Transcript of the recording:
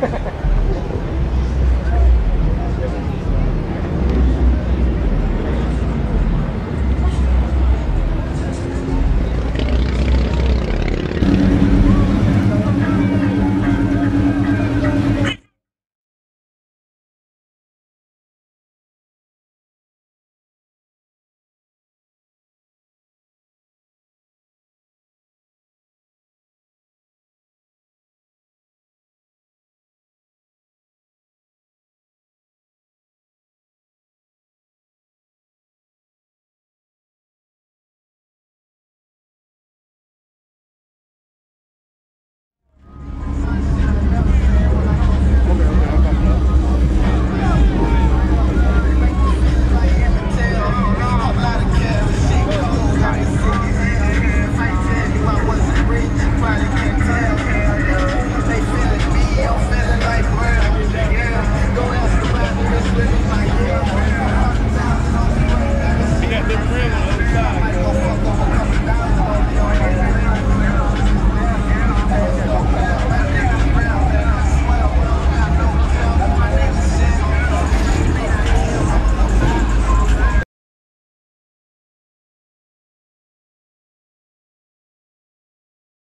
Ha ha ha.